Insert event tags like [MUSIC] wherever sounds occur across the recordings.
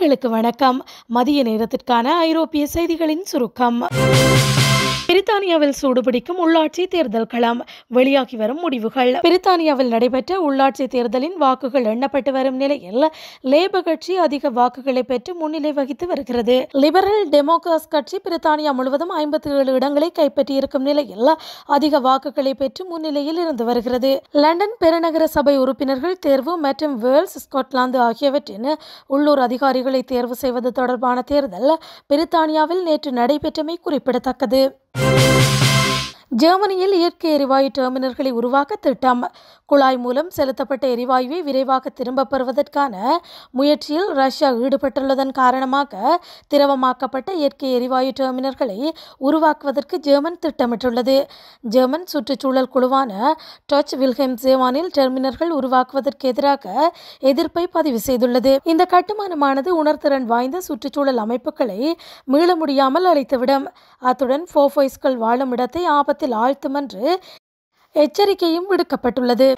நேர்களுக்கு வணக்கம். மதிய நேரத்திற்கான ஐரோப்பிய செய்திகளின் சுருக்கம். பிரித்தானியாவில் சூடுபிடிக்கும் உள்ளாட்சி தேர்தல் களம் வெளியாகி வரும் முடிவுகள். பிரித்தானியாவில் நடைபெற்ற உள்ளாட்சி தேர்தலின் வாக்குகள் எண்ணப்பட்டு வரும் நிலையில் லேபர் கட்சி அதிக வாக்குகளை பெற்று முன்னிலை வகித்து வருகிறது. லிபரல் டெமோக்ராஸ் கட்சி பிரித்தானியா முழுவதும் ஐம்பத்தி ஏழு இடங்களை கைப்பற்றியிருக்கும் நிலையில் அதிக வாக்குகளை பெற்று முன்னிலையில் இருந்து வருகிறது. லண்டன் பெருநகர சபை உறுப்பினர்கள் தேர்வு மற்றும் வேல்ஸ் ஸ்காட்லாந்து ஆகியவற்றின் உள்ளூர் அதிகாரிகளை தேர்வு செய்வது தொடர்பான தேர்தல் பிரித்தானியாவில் நேற்று நடைபெற்றமை குறிப்பிடத்தக்கது. Thank [LAUGHS] you. ஜெர்மனியில் இயற்கை எரிவாயு டெர்மினல்களை உருவாக்க திட்டம். குழாய் மூலம் செலுத்தப்பட்ட எரிவாயுவை விரைவாக திரும்பப் பெறுவதற்கான முயற்சியில் ரஷ்யா ஈடுபட்டுள்ளதன் காரணமாக திரவமாக்கப்பட்ட இயற்கை எரிவாயு டெர்மினல்களை உருவாக்குவதற்கு ஜெர்மன் திட்டமிட்டுள்ளது. ஜெர்மன் சுற்றுச்சூழல் குழுவான டச் வில்ஹெம் ஜேவானில் டெர்மினல்கள் உருவாக்குவதற்கு எதிராக எதிர்ப்பை பதிவு செய்துள்ளது. இந்த கட்டுமானமானது உணர்திறன் வாய்ந்த சுற்றுச்சூழல் அமைப்புகளை மீள முடியாமல் அழித்துவிடும். அத்துடன் ஃபோஃபோய்ஸ்கள் வாழும் இடத்தை ஆபத்தில் ஆழ்த்தும் என்று எச்சரிக்கையும் விடுக்கப்பட்டுள்ளது.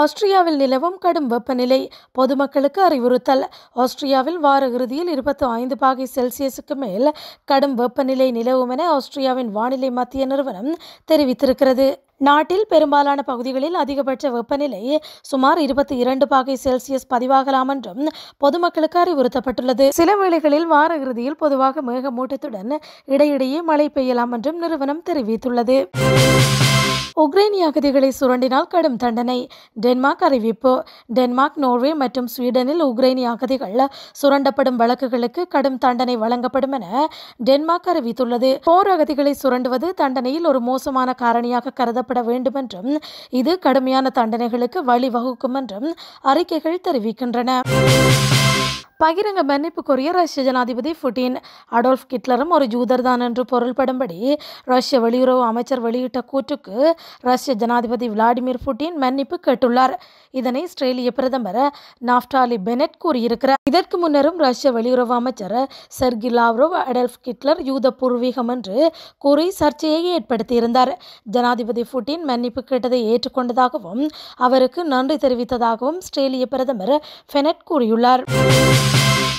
ஆஸ்திரியாவில் நிலவும் கடும் வெப்பநிலை. பொதுமக்களுக்கு அறிவுறுத்தல். ஆஸ்திரியாவில் வார இறுதியில் இருபத்தி ஐந்து பாகை செல்சியஸுக்கு மேல் கடும் வெப்பநிலை நிலவும் என ஆஸ்திரியாவின் வானிலை மத்திய நிறுவனம் தெரிவித்திருக்கிறது. நாட்டில் பெரும்பாலான பகுதிகளில் அதிகபட்ச வெப்பநிலை சுமார் இருபத்தி இரண்டு பாகை செல்சியஸ் பதிவாகலாம் என்றும் பொதுமக்களுக்கு அறிவுறுத்தப்பட்டுள்ளது. சில வேளைகளில் வார இறுதியில் பொதுவாக மேகமூட்டத்துடன் இடையிடையே மழை பெய்யலாம் என்றும் நிறுவனம் தெரிவித்துள்ளது. உக்ரைனிய அகதிகளை சுரண்டினால் கடும் தண்டனை. டென்மார்க் அறிவிப்பு. டென்மார்க் நோர்வே மற்றும் ஸ்வீடனில் உக்ரைனிய அகதிகள் சுரண்டப்படும் வழக்குகளுக்கு கடும் தண்டனை வழங்கப்படும் என டென்மார்க் அறிவித்துள்ளது. போர் அகதிகளை சுரண்டுவது தண்டனையில் ஒரு மோசமான காரணியாக கருதப்பட வேண்டும் என்றும் இது கடுமையான தண்டனைகளுக்கு வழிவகுக்கும் என்றும் அறிக்கைகள் தெரிவிக்கின்றன. பகிரங்க மன்னிப்பு கோரிய ரஷ்ய ஜனாதிபதி புட்டின் அடோல்ஃப் கிட்லரும் ஒரு ஜூதர்தான் என்று பொருள்படும்படி ரஷ்ய வெளியுறவு அமைச்சர் வெளியிட்ட கூற்றுக்கு ரஷ்ய ஜனாதிபதி விளாடிமிர் புட்டின் மன்னிப்பு கேட்டுள்ளார். இதனை இஸ்ரேலிய பிரதமர் நாப்டாலி பெனட் கூறியிருக்கிறார். இதற்கு முன்னரும் ரஷ்ய வெளியுறவு அமைச்சர் செர்கி லாவ்ரோவ் அடல்ஃப் கிட்லர் யூத பூர்வீகம் என்று கூறி சர்ச்சையை ஏற்படுத்தியிருந்தார். ஜனாதிபதி புட்டின் மன்னிப்பு கேட்டதை ஏற்றுக்கொண்டதாகவும் அவருக்கு நன்றி தெரிவித்ததாகவும் ஆஸ்திரேலிய பிரதமர் ஃபெனட் கூறியுள்ளார்.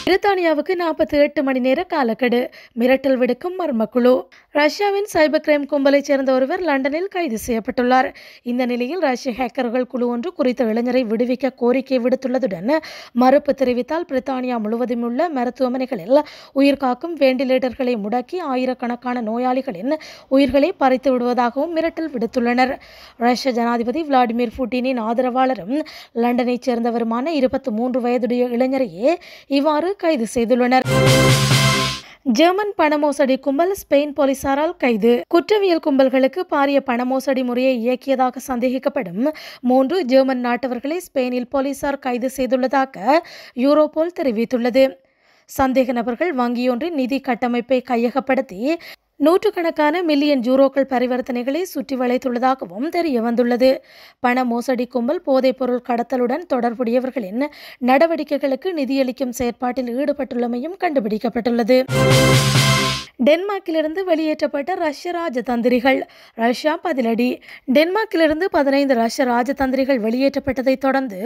பிரித்தானியாவுக்கு நாற்பத்தி எட்டு மணி நேர காலக்கெடு. மிரட்டல் விடுக்கும் மர்மக்குழு. ரஷ்யாவின் சைபர் கிரைம் கும்பலைச் சேர்ந்த ஒருவர் லண்டனில் கைது செய்யப்பட்டுள்ளார். இந்த நிலையில் ரஷ்ய ஹேக்கர்கள் குழு ஒன்று குறித்த இளைஞரை விடுவிக்க கோரிக்கை விடுத்துள்ளதுடன் மறுப்பு தெரிவித்தால் பிரித்தானியா முழுவதும் உள்ள மருத்துவமனைகளில் உயிர்காக்கும் வெண்டிலேட்டர்களை முடக்கி ஆயிரக்கணக்கான நோயாளிகளின் உயிர்களை பறித்து விடுவதாகவும் மிரட்டல் விடுத்துள்ளனர். ரஷ்ய ஜனாதிபதி விளாடிமிர் புட்டினின் ஆதரவாளரும் லண்டனைச் சேர்ந்தவருமான இருபத்தி மூன்று வயதுடைய இளைஞரையே இவ்வாறு கைது செய்துள்ளனர். ஜெர்மன் பண மோசடி கும்பல் ஸ்பெயின் போலீசாரால் கைது. குற்றவியல் கும்பல்களுக்கு பாரிய பண மோசடி முறையை இயக்கியதாக சந்தேகிக்கப்படும் மூன்று ஜெர்மன் நாட்டவர்களை ஸ்பெயினில் போலீசார் கைது செய்துள்ளதாக யூரோபோல் தெரிவித்துள்ளது. சந்தேக நபர்கள் வங்கியொன்றின் நிதி கட்டமைப்பை கையகப்படுத்தி நூற்றுக்கணக்கான மில்லியன் யூரோக்கள் பரிவர்த்தனைகளை சுற்றி வளைத்துள்ளதாகவும் தெரிய வந்துள்ளது பண மோசடி கும்பல் போதைப்பொருள் கடத்தலுடன் தொடர்புடையவர்களின் நடவடிக்கைகளுக்கு நிதியளிக்கும் செயற்பாட்டில் ஈடுபட்டுள்ளமையும் கண்டுபிடிக்கப்பட்டுள்ளது. டென்மார்க்கிலிருந்து வெளியேற்றப்பட்ட ரஷ்ய ராஜதந்திரிகள். ரஷ்யா பதிலடி. டென்மார்க்கிலிருந்து பதினைந்து ரஷ்ய ராஜதந்திரிகள் வெளியேற்றப்பட்டதை தொடர்ந்து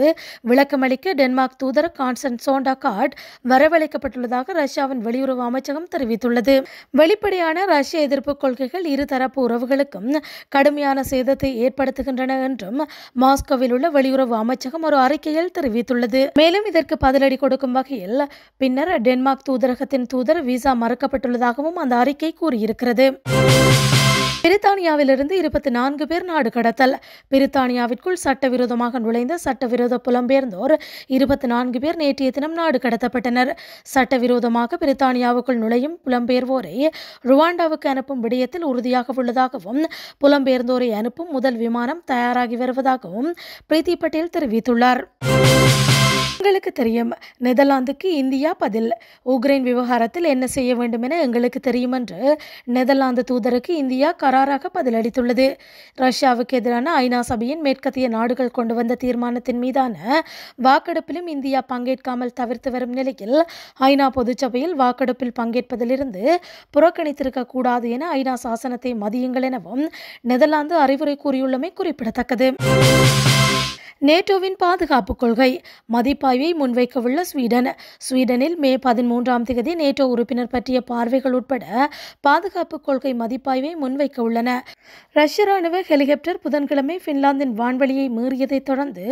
விளக்கமளிக்க டென்மார்க் தூதர் கான்ஸ்டன் சோண்டா கார்ட் வரவழைக்கப்பட்டுள்ளதாக ரஷ்யாவின் வெளியுறவு அமைச்சகம் தெரிவித்துள்ளது. வெளிப்படையான ரஷ்ய எதிர்ப்பு கொள்கைகள் இருதரப்பு உறவுகளுக்கும் கடுமையான சேதத்தை ஏற்படுத்துகின்றன என்றும் மாஸ்கோவில் உள்ள வெளியுறவு அமைச்சகம் ஒரு அறிக்கையில் தெரிவித்துள்ளது. மேலும் இதற்கு பதிலடி கொடுக்கும் வகையில் பின்னர் டென்மார்க் தூதரகத்தின் தூதர் விசா மறுக்கப்பட்டுள்ளதாகவும் அந்த அறிக்கை கூறியிருக்கிறது. பிரித்தானியாவிலிருந்து இருபத்தி நான்கு பேர் நாடு கடத்தல். பிரித்தானியாவிற்குள் சட்டவிரோதமாக நுழைந்த சட்டவிரோத புலம்பெயர்ந்தோர் இருபத்தி நான்கு பேர் நேற்றைய தினம் நாடு கடத்தப்பட்டனர். சட்டவிரோதமாக பிரித்தானியாவுக்குள் நுழையும் புலம்பெயர்வோரை ருவாண்டாவுக்கு அனுப்பும் விடயத்தில் உறுதியாக உள்ளதாகவும் புலம்பெயர்ந்தோரை அனுப்பும் முதல் விமானம் தயாராகி வருவதாகவும் பிரீத்தி பட்டேல் தெரிவித்துள்ளார். எங்களுக்கு தெரியும். நெதர்லாந்துக்கு இந்தியா பதில். உக்ரைன் விவகாரத்தில் என்ன செய்ய வேண்டும் என எங்களுக்கு தெரியும் என்று நெதர்லாந்து தூதருக்கு இந்தியா கராராக பதிலளித்துள்ளது. ரஷ்யாவுக்கு எதிரான ஐநா சபையின் மேற்கத்திய நாடுகள் கொண்டு வந்த தீர்மானத்தின் மீதான வாக்கெடுப்பிலும் இந்தியா பங்கேற்காமல் தவிர்த்து வரும் நிலையில் ஐநா பொதுச்சபையில் வாக்கெடுப்பில் பங்கேற்பதிலிருந்து புறக்கணித்திருக்க கூடாது என ஐநா சாசனத்தை மதியுங்கள் எனவும் நெதர்லாந்து அறிவுரை கூறியுள்ளமை குறிப்பிடத்தக்கது. நேட்டோவின் பாதுகாப்பு கொள்கை. மதிப்பாய்வை முன்வைக்கவுள்ள ஸ்வீடன். ஸ்வீடனில் மே பதிமூன்றாம் தேதி நேட்டோ உறுப்பினர் பற்றிய பார்வைகள் உட்பட பாதுகாப்பு கொள்கை மதிப்பாய்வை முன்வைக்க உள்ளன ரஷ்ய ராணுவ ஹெலிகாப்டர் புதன்கிழமை பின்லாந்தின் வான்வெளியை மீறியதைத் தொடர்ந்து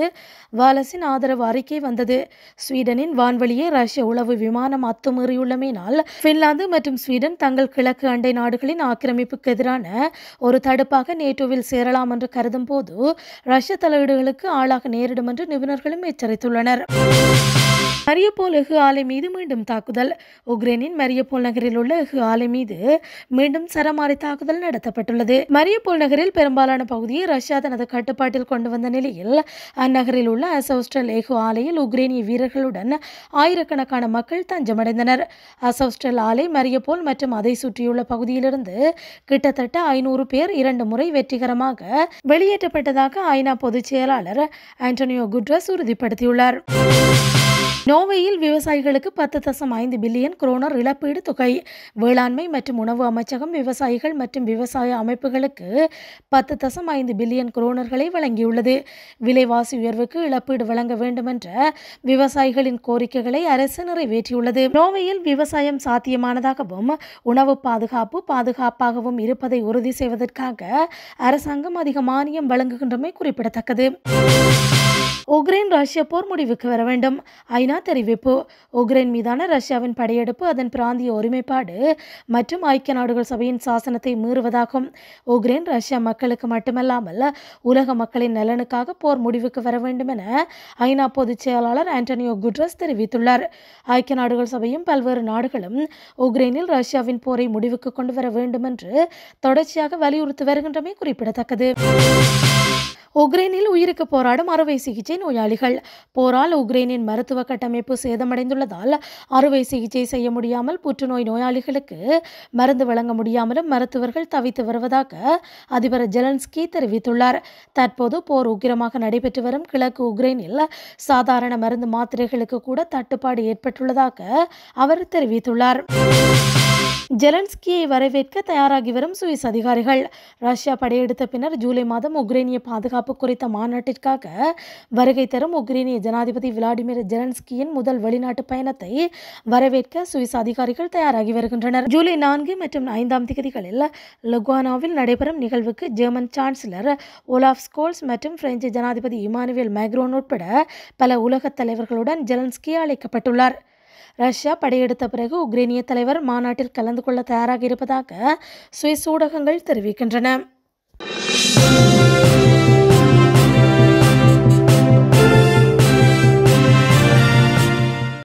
வாலஸின் ஆதரவு அறிக்கை வந்தது. ஸ்வீடனின் வான்வெளியை ரஷ்ய உளவு விமானம் அத்துமீறியுள்ளமையினால் பின்லாந்து மற்றும் ஸ்வீடன் தங்கள் கிழக்கு அண்டை நாடுகளின் ஆக்கிரமிப்புக்கு எதிரான ஒரு தடுப்பாக நேட்டோவில் சேரலாம் என்று கருதும் போது ரஷ்ய தலையீடுகளுக்கு ஆளாக நேரிடும் என்று நிபுணர்களும் எச்சரித்துள்ளனர். மரியப்போல் எஃகு ஆலை மீது மீண்டும் தாக்குதல். உக்ரைனின் மரியப்போல் நகரில் உள்ள எஃகு ஆலை மீது மீண்டும் சரமாரி தாக்குதல் நடத்தப்பட்டுள்ளது. மரியப்போல் நகரில் பெரும்பாலான பகுதியை ரஷ்யா தனது கட்டுப்பாட்டில் கொண்டு வந்த நிலையில் அந்நகரில் உள்ள அசோஸ்டல் எஃகு ஆலையில் உக்ரைனிய வீரர்களுடன் ஆயிரக்கணக்கான மக்கள் தஞ்சமடைந்தனர். அசோஸ்டல் ஆலை மரியப்போல் மற்றும் அதை சுற்றியுள்ள பகுதியிலிருந்து கிட்டத்தட்ட ஐநூறு பேர் இரண்டு முறை வெற்றிகரமாக வெளியேற்றப்பட்டதாக ஐநா பொதுச் செயலாளர் ஆண்டனியோ குட்ரஸ் உறுதிப்படுத்தியுள்ளார். நோவையில் விவசாயிகளுக்கு பத்து தசம் ஐந்து பில்லியன் குரோனர் இழப்பீடு தொகை. வேளாண்மை மற்றும் உணவு அமைச்சகம் விவசாயிகள் மற்றும் விவசாய அமைப்புகளுக்கு பத்து தசம் ஐந்து பில்லியன் குரோனர்களை வழங்கியுள்ளது. விலைவாசி உயர்வுக்கு இழப்பீடு வழங்க வேண்டுமென்ற விவசாயிகளின் கோரிக்கைகளை அரசு நிறைவேற்றியுள்ளது. நோவையில் விவசாயம் சாத்தியமானதாகவும் உணவு பாதுகாப்பு பாதுகாப்பாகவும் இருப்பதை உறுதி செய்வதற்காக அரசாங்கம் அதிக மானியம் வழங்குகின்றமை குறிப்பிடத்தக்கது. உக்ரைன் ரஷ்ய போர் முடிவுக்கு வர வேண்டும். ஐநா தெரிவிப்பு. உக்ரைன் மீதான ரஷ்யாவின் படையெடுப்பு அதன் பிராந்திய ஒருமைப்பாடு மற்றும் ஐக்கிய நாடுகள் சபையின் சாசனத்தை மீறுவதாகும். உக்ரைன் ரஷ்யா மக்களுக்கு மட்டுமல்லாமல் உலக மக்களின் நலனுக்காக போர் முடிவுக்கு வர வேண்டும் என ஐநா பொதுச் செயலாளர் ஆண்டனியோ குட்ரஸ் தெரிவித்துள்ளார். ஐக்கிய நாடுகள் சபையும் பல்வேறு நாடுகளும் உக்ரைனில் ரஷ்யாவின் போரை முடிவுக்கு கொண்டு வர வேண்டும் என்று தொடர்ச்சியாக வலியுறுத்தி வருகின்றமை குறிப்பிடத்தக்கது. உக்ரைனில் உயிருக்கு போராடும் அறுவை சிகிச்சை நோயாளிகள். போரால் உக்ரைனின் மருத்துவ கட்டமைப்பு சேதமடைந்துள்ளதால் அறுவை சிகிச்சை செய்ய முடியாமல் புற்றுநோய் நோயாளிகளுக்கு மருந்து வழங்க முடியாமலும் மருத்துவர்கள் தவித்து வருவதாக அதிபர் ஜெலன்ஸ்கி தெரிவித்துள்ளார். தற்போது போர் உக்கிரமாக நடைபெற்று வரும் கிழக்கு உக்ரைனில் சாதாரண மருந்து மாத்திரைகளுக்கு கூட தட்டுப்பாடு ஏற்பட்டுள்ளதாக அவர் தெரிவித்துள்ளார். ஜெலன்ஸ்கியை வரவேற்க தயாராகி வரும் சுவிஸ் அதிகாரிகள். ரஷ்யா படையெடுத்த பின்னர் ஜூலை மாதம் உக்ரைனிய பாதுகாப்பு குறித்த மாநாட்டிற்காக வருகை தரும் உக்ரைனிய ஜனாதிபதி விளாடிமிர் ஜெலன்ஸ்கியின் முதல் வெளிநாட்டு பயணத்தை வரவேற்க சுவிஸ் அதிகாரிகள் தயாராகி வருகின்றனர். ஜூலை நான்கு மற்றும் ஐந்தாம் தேதிகளில் லுகானோவில் நடைபெறும் நிகழ்வுக்கு ஜெர்மன் சான்சலர் ஓலாஃப் ஸ்கோல்ஸ் மற்றும் பிரெஞ்சு ஜனாதிபதி இமானுவேல் மேக்ரோன் உட்பட பல உலகத் தலைவர்களுடன் ஜெலன்ஸ்கி அழைக்கப்பட்டுள்ளார். ரஷ்யா படையெடுத்த பிறகு உக்ரைனிய தலைவர் மாநாட்டில் கலந்து கொள்ள தயாராக இருப்பதாக சுவிஸ் ஊடகங்கள் தெரிவிக்கின்றன.